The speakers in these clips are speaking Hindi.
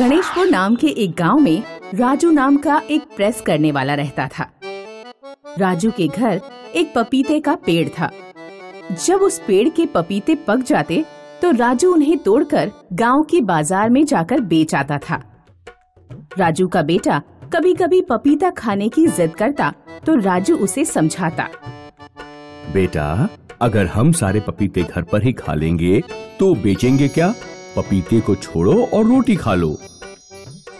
गणेशपुर नाम के एक गाँव में राजू नाम का एक प्रेस करने वाला रहता था। राजू के घर एक पपीते का पेड़ था। जब उस पेड़ के पपीते पक जाते तो राजू उन्हें तोड़कर गाँव के बाज़ार में जाकर बेच आता था। राजू का बेटा कभी कभी पपीता खाने की जिद करता तो राजू उसे समझाता। बेटा, अगर हम सारे पपीते घर पर ही खा लेंगे तो बेचेंगे क्या? पपीते को छोड़ो और रोटी खा लो।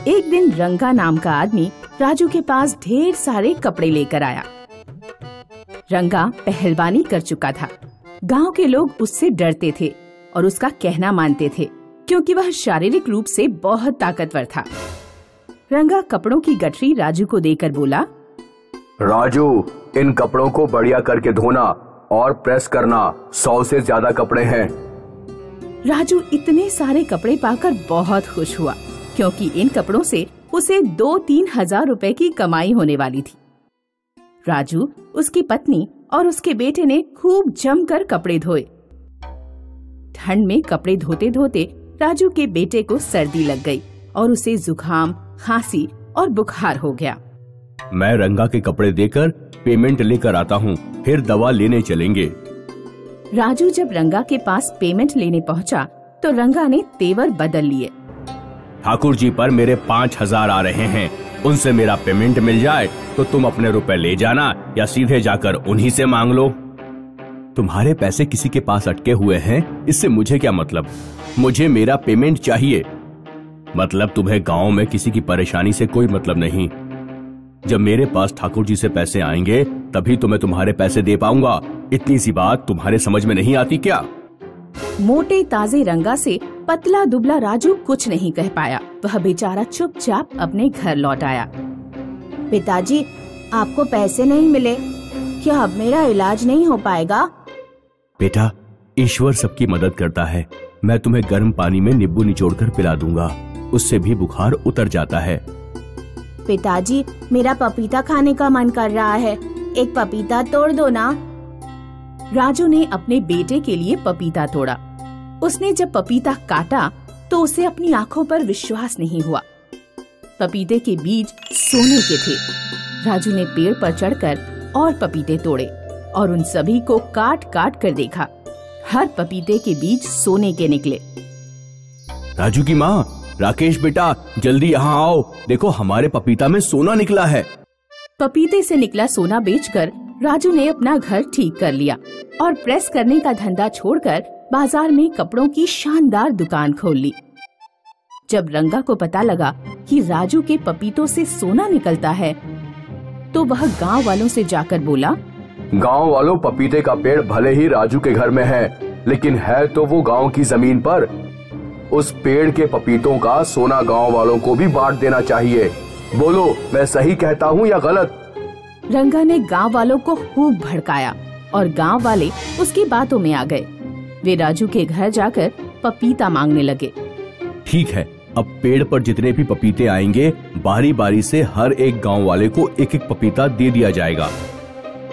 एक दिन रंगा नाम का आदमी राजू के पास ढेर सारे कपड़े लेकर आया। रंगा पहलवानी कर चुका था। गाँव के लोग उससे डरते थे और उसका कहना मानते थे क्योंकि वह शारीरिक रूप से बहुत ताकतवर था। रंगा कपड़ों की गठरी राजू को देकर बोला राजू इन कपड़ों को बढ़िया करके धोना और प्रेस करना सौ से ज़्यादा कपड़े हैं। राजू इतने सारे कपड़े पाकर बहुत खुश हुआ। क्योंकि इन कपड़ों से उसे दो तीन हज़ार रुपए की कमाई होने वाली थी। राजू उसकी पत्नी और उसके बेटे ने खूब जमकर कपड़े धोए। ठंड में कपड़े धोते धोते राजू के बेटे को सर्दी लग गई और उसे जुकाम खांसी और बुखार हो गया। मैं रंगा के कपड़े देकर पेमेंट लेकर आता हूँ फिर दवा लेने चलेंगे। राजू जब रंगा के पास पेमेंट लेने पहुँचा तो रंगा ने तेवर बदल लिए। ठाकुर जी पर मेरे पाँच हज़ार आ रहे हैं। उनसे मेरा पेमेंट मिल जाए तो तुम अपने रुपए ले जाना या सीधे जाकर उन्हीं से मांग लो। तुम्हारे पैसे किसी के पास अटके हुए हैं, इससे मुझे क्या मतलब? मुझे मेरा पेमेंट चाहिए। मतलब तुम्हें गाँव में किसी की परेशानी से कोई मतलब नहीं। जब मेरे पास ठाकुर जी से पैसे आएँगे, तभी तो मैं तुम्हारे पैसे दे पाऊँगा। इतनी सी बात तुम्हारे समझ में नहीं आती क्या? मोटे ताजे रंगा से पतला दुबला राजू कुछ नहीं कह पाया। वह बेचारा चुपचाप अपने घर लौट आया। पिताजी आपको पैसे नहीं मिले। क्या अब मेरा इलाज नहीं हो पाएगा? बेटा ईश्वर सबकी मदद करता है। मैं तुम्हें गर्म पानी में नींबू निचोड़कर पिला दूँगा। उससे भी बुखार उतर जाता है। पिताजी मेरा पपीता खाने का मन कर रहा है। एक पपीता तोड़ दो ना। राजू ने अपने बेटे के लिए पपीता तोड़ा। उसने जब पपीता काटा तो उसे अपनी आँखों पर विश्वास नहीं हुआ। पपीते के बीज सोने के थे। राजू ने पेड़ पर चढ़कर और पपीते तोड़े और उन सभी को काट काट कर देखा। हर पपीते के बीज सोने के निकले। राजू की माँ राकेश बेटा जल्दी यहाँ आओ। देखो हमारे पपीता में सोना निकला है। पपीते से निकला सोना बेचकर राजू ने अपना घर ठीक कर लिया और प्रेस करने का धंधा छोड़कर बाज़ार में कपड़ों की शानदार दुकान खोल ली। जब रंगा को पता लगा कि राजू के पपीतों से सोना निकलता है तो वह गाँव वालों से जाकर बोला गाँव वालों पपीते का पेड़ भले ही राजू के घर में है लेकिन है तो वो गाँव की ज़मीन पर। उस पेड़ के पपीतों का सोना गाँव वालों को भी बांट देना चाहिए। बोलो मैं सही कहता हूँ या गलत? रंगा ने गाँव वालों को खूब भड़काया और गाँव वाले उसकी बातों में आ गए। वे राजू के घर जाकर पपीता मांगने लगे। ठीक है अब पेड़ पर जितने भी पपीते आएँगे बारी बारी से हर एक गाँव वाले को एक एक पपीता दे दिया जाएगा।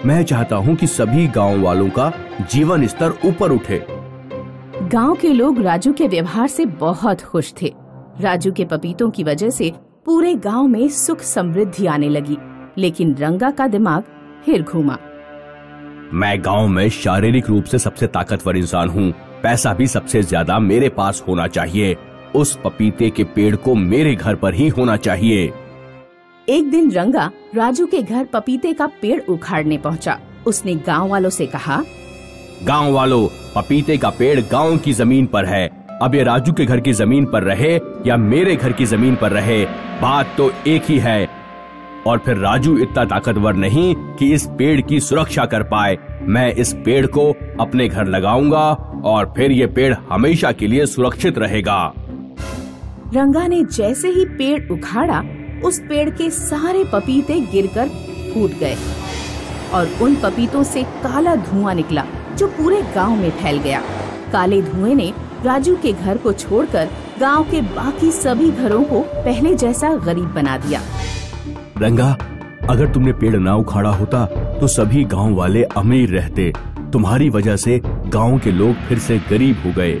मैं चाहता हूँ कि सभी गाँव वालों का जीवन स्तर ऊपर उठे। गाँव के लोग राजू के व्यवहार से बहुत खुश थे। राजू के पपीतों की वजह से पूरे गाँव में सुख समृद्धि आने लगी लेकिन रंगा का दिमाग फिर घूमा मैं गाँव में शारीरिक रूप से सबसे ताकतवर इंसान हूँ। पैसा भी सबसे ज़्यादा मेरे पास होना चाहिए। उस पपीते के पेड़ को मेरे घर पर ही होना चाहिए। एक दिन रंगा राजू के घर पपीते का पेड़ उखाड़ने पहुँचा। उसने गाँव वालों से कहा गाँव वालों पपीते का पेड़ गाँव की ज़मीन पर है। अब ये राजू के घर की ज़मीन पर रहे या मेरे घर की ज़मीन पर रहे? बात तो एक ही है। और फिर राजू इतना ताकतवर नहीं कि इस पेड़ की सुरक्षा कर पाए। मैं इस पेड़ को अपने घर लगाऊँगा और फिर ये पेड़ हमेशा के लिए सुरक्षित रहेगा। रंगा ने जैसे ही पेड़ उखाड़ा, उस पेड़ के सारे पपीते गिरकर फूट गए और उन पपीतों से काला धुआँ निकला, जो पूरे गाँव में फैल गया। काले धुएँ ने राजू के घर को छोड़कर गाँव के बाकी सभी घरों को पहले जैसा गरीब बना दिया। रंगा, अगर तुमने पेड़ ना उखाड़ा होता तो सभी गाँव वाले अमीर रहते। तुम्हारी वजह से गाँव के लोग फिर से गरीब हो गए।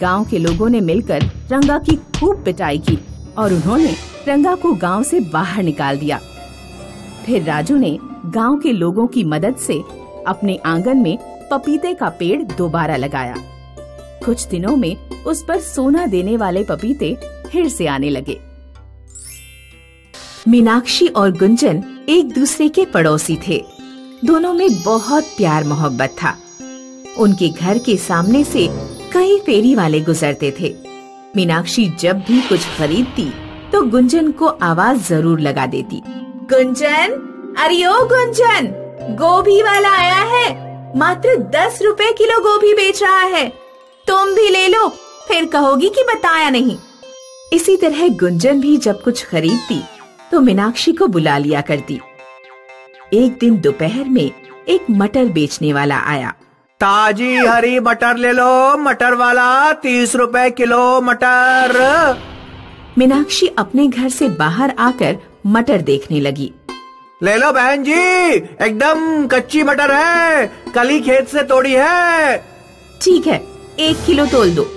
गाँव के लोगों ने मिलकर रंगा की खूब पिटाई की और उन्होंने रंगा को गाँव से बाहर निकाल दिया। फिर राजू ने गाँव के लोगों की मदद से अपने आँगन में पपीते का पेड़ दोबारा लगाया। कुछ दिनों में उस पर सोना देने वाले पपीते फिर से आने लगे। मीनाक्षी और गुंजन एक दूसरे के पड़ोसी थे। दोनों में बहुत प्यार मोहब्बत था। उनके घर के सामने से कई फेरी वाले गुजरते थे। मीनाक्षी जब भी कुछ खरीदती तो गुंजन को आवाज़ ज़रूर लगा देती। गुंजन, अरे ओ गुंजन, गोभी वाला आया है। मात्र दस रुपए किलो गोभी बेच रहा है। तुम भी ले लो, फिर कहोगी कि बताया नहीं। इसी तरह गुंजन भी जब कुछ खरीदती तो मीनाक्षी को बुला लिया करती। एक दिन दोपहर में एक मटर बेचने वाला आया। ताजी हरी मटर ले लो मटर वाला तीस रुपए किलो मटर। मीनाक्षी अपने घर से बाहर आकर मटर देखने लगी। ले लो बहन जी एकदम कच्ची मटर है कल ही खेत से तोड़ी है। ठीक है एक किलो तोल दो।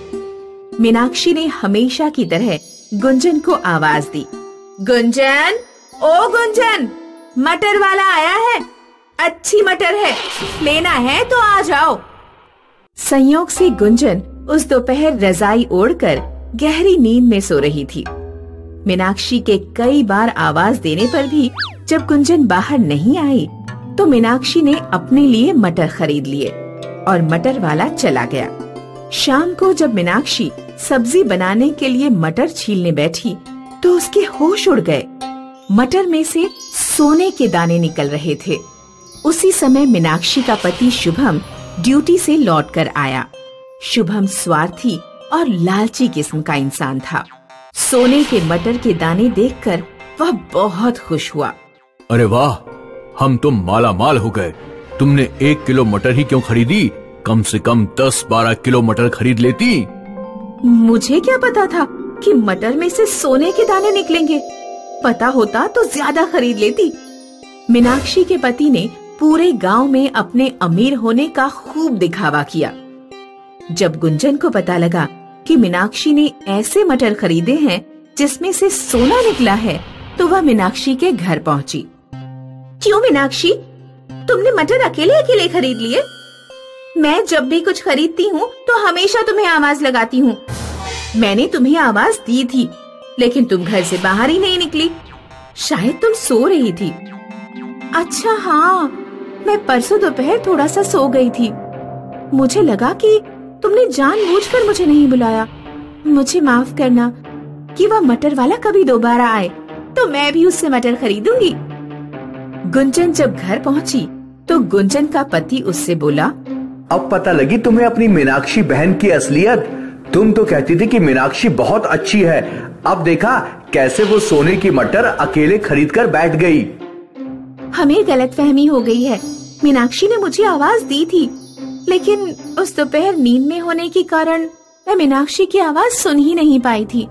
मीनाक्षी ने हमेशा की तरह गुंजन को आवाज़ दी। गुंजन? ओ गुंजन, मटर वाला आया है? अच्छी मटर है। लेना है तो आ जाओ। संयोग से गुंजन उस दोपहर रजाई ओढ़कर गहरी नींद में सो रही थी। मीनाक्षी के कई बार आवाज़ देने पर भी जब गुंजन बाहर नहीं आई तो मीनाक्षी ने अपने लिए मटर खरीद लिए और मटर वाला चला गया। शाम को जब मीनाक्षी सब्ज़ी बनाने के लिए मटर छीलने बैठी तो उसके होश उड़ गए। मटर में से सोने के दाने निकल रहे थे। उसी समय मीनाक्षी का पति शुभम ड्यूटी से लौटकर आया। शुभम स्वार्थी और लालची किस्म का इंसान था। सोने के मटर के दाने देखकर वह बहुत खुश हुआ। अरे वाह हम तो माला माल हो गए। तुमने एक किलो मटर ही क्यों खरीदी? कम से कम दस बारह किलो मटर खरीद लेती। मुझे क्या पता था? कि मटर में से सोने के दाने निकलेंगे। पता होता तो ज़्यादा खरीद लेती। मीनाक्षी के पति ने पूरे गाँव में अपने अमीर होने का खूब दिखावा किया। जब गुंजन को पता लगा कि मीनाक्षी ने ऐसे मटर खरीदे हैं, जिसमें से सोना निकला है तो वह मीनाक्षी के घर पहुँची। क्यों मीनाक्षी? तुमने मटर अकेले अकेले खरीद लिए? मैं जब भी कुछ खरीदती हूँ तो हमेशा तुम्हें आवाज़ लगाती हूँ। मैंने तुम्हें आवाज़ दी थी, लेकिन तुम घर से बाहर ही नहीं निकली। शायद तुम सो रही थी। अच्छा हाँ मैं परसों दोपहर थोड़ा सा सो गई थी। मुझे लगा कि तुमने जानबूझकर मुझे नहीं बुलाया। मुझे माफ़ करना कि वह मटर वाला कभी दोबारा आए तो मैं भी उससे मटर खरीदूँगी। गुंजन जब घर पहुँची तो गुंजन का पति उससे बोला, अब पता लगी तुम्हें अपनी मीनाक्षी बहन की असलियत? तुम तो कहती थी कि मीनाक्षी बहुत अच्छी है। अब देखा कैसे वो सोने की मटर अकेले खरीद कर बैठ गई। हमें गलत फहमी हो गई है। मीनाक्षी ने मुझे आवाज़ दी थी। लेकिन उस दोपहर नींद में होने के कारण मैं मीनाक्षी की आवाज़ सुन ही नहीं पाई थी।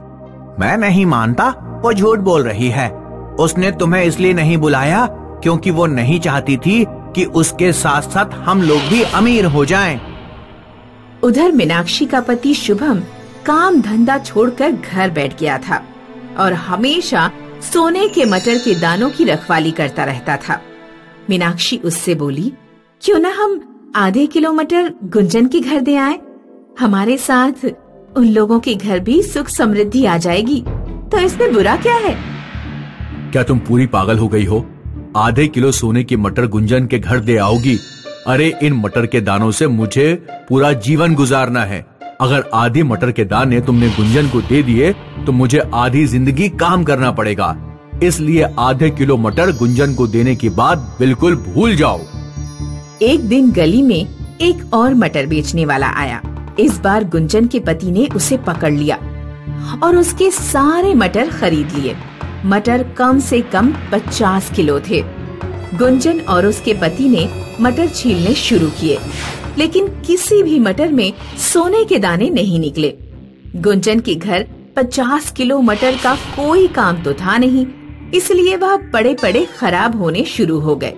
मैं नहीं मानता वो झूठ बोल रही है। उसने तुम्हें इसलिए नहीं बुलाया क्योंकि वो नहीं चाहती थी कि उसके साथ साथ हम लोग भी अमीर हो जाएँ। उधर मीनाक्षी का पति शुभम काम धंधा छोड़कर घर बैठ गया था और हमेशा सोने के मटर के दानों की रखवाली करता रहता था। मीनाक्षी उससे बोली, क्यों ना हम आधे किलो मटर गुंजन के घर दे आए? हमारे साथ उन लोगों के घर भी सुख समृद्धि आ जाएगी तो इसमें बुरा क्या है? क्या तुम पूरी पागल हो गई हो? आधे किलो सोने की मटर गुंजन के घर दे आओगी अरे, इन मटर के दानों से मुझे पूरा जीवन गुजारना है। अगर आधी मटर के दाने तुमने गुंजन को दे दिए तो मुझे आधी ज़िंदगी काम करना पड़ेगा। इसलिए आधे किलो मटर गुंजन को देने की बात बिल्कुल भूल जाओ। एक दिन गली में एक और मटर बेचने वाला आया। इस बार गुंजन के पति ने उसे पकड़ लिया और उसके सारे मटर खरीद लिए। मटर कम से कम पचास किलो थे। गुंजन और उसके पति ने मटर छीलने शुरू किए। लेकिन किसी भी मटर में सोने के दाने नहीं निकले। गुंजन के घर पचास किलो मटर का कोई काम तो था नहीं। इसलिए वह पड़े पड़े खराब होने शुरू हो गए।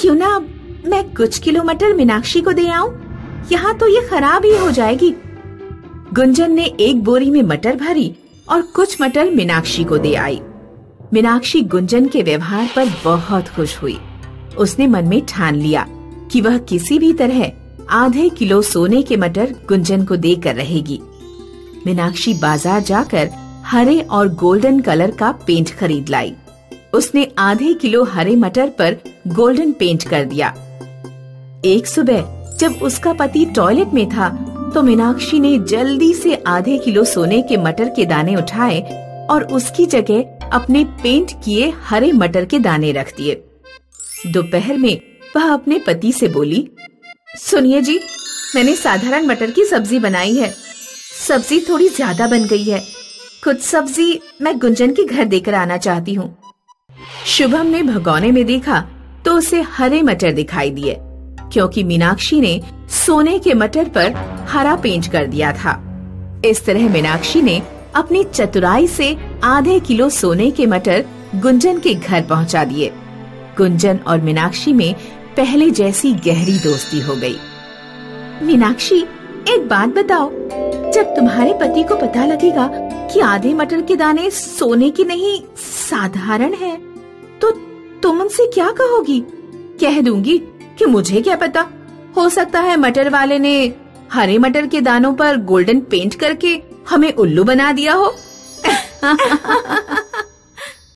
क्यों ना मैं कुछ किलो मटर मीनाक्षी को दे आऊँ? यहाँ तो ये खराब ही हो जाएगी। गुंजन ने एक बोरी में मटर भरी और कुछ मटर मीनाक्षी को दे आई। मीनाक्षी गुंजन के व्यवहार पर बहुत खुश हुई। उसने मन में ठान लिया कि वह किसी भी तरह आधे किलो सोने के मटर गुंजन को देकर रहेगी। मीनाक्षी बाज़ार जाकर हरे और गोल्डन कलर का पेंट खरीद लाई। उसने आधे किलो हरे मटर पर गोल्डन पेंट कर दिया। एक सुबह जब उसका पति टॉयलेट में था तो मीनाक्षी ने जल्दी से आधे किलो सोने के मटर के दाने उठाए और उसकी जगह अपने पेंट किए हरे मटर के दाने रख दिए। दोपहर में वह अपने पति से बोली, सुनिए जी, मैंने साधारण मटर की सब्ज़ी बनाई है। सब्ज़ी थोड़ी ज़्यादा बन गई है। कुछ सब्ज़ी मैं गुंजन के घर देकर आना चाहती हूँ। शुभम ने भगोने में देखा तो उसे हरे मटर दिखाई दिए, क्योंकि मीनाक्षी ने सोने के मटर पर हरा पेंट कर दिया था। इस तरह मीनाक्षी ने अपनी चतुराई से आधे किलो सोने के मटर गुंजन के घर पहुँचा दिए। गुंजन और मीनाक्षी में पहले जैसी गहरी दोस्ती हो गई। मीनाक्षी, एक बात बताओ, जब तुम्हारे पति को पता लगेगा कि आधे मटर के दाने सोने की नहीं, साधारण है तो तुम उनसे क्या कहोगी? कह दूँगी कि मुझे क्या पता? हो सकता है मटर वाले ने हरे मटर के दानों पर गोल्डन पेंट करके हमें उल्लू बना दिया हो। 哈哈哈哈哈